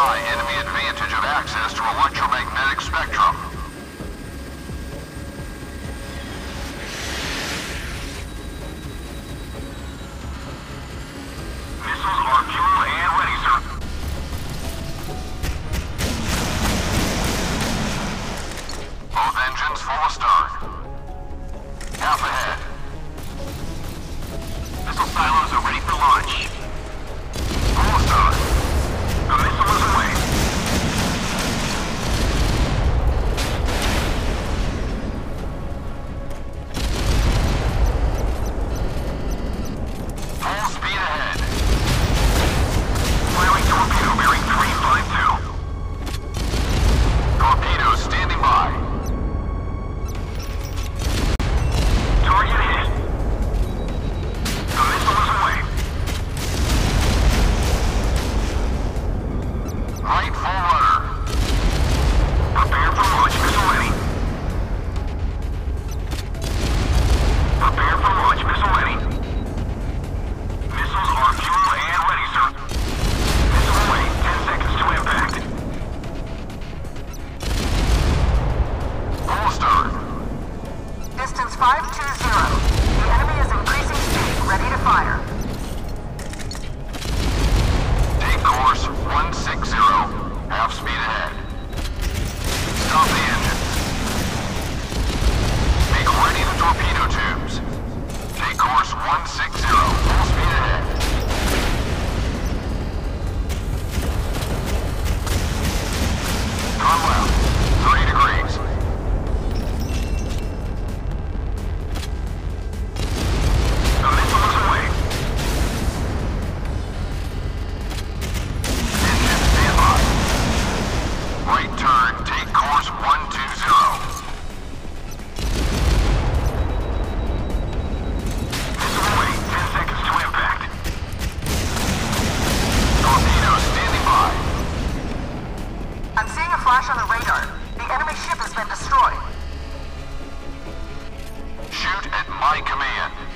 deny enemy advantage of access to electromagnetic spectrum. Right forward. Prepare for launch. at my command.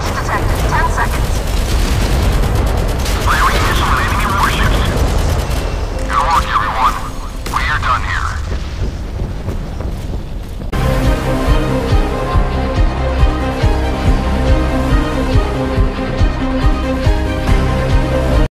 Launch detected. 10 seconds.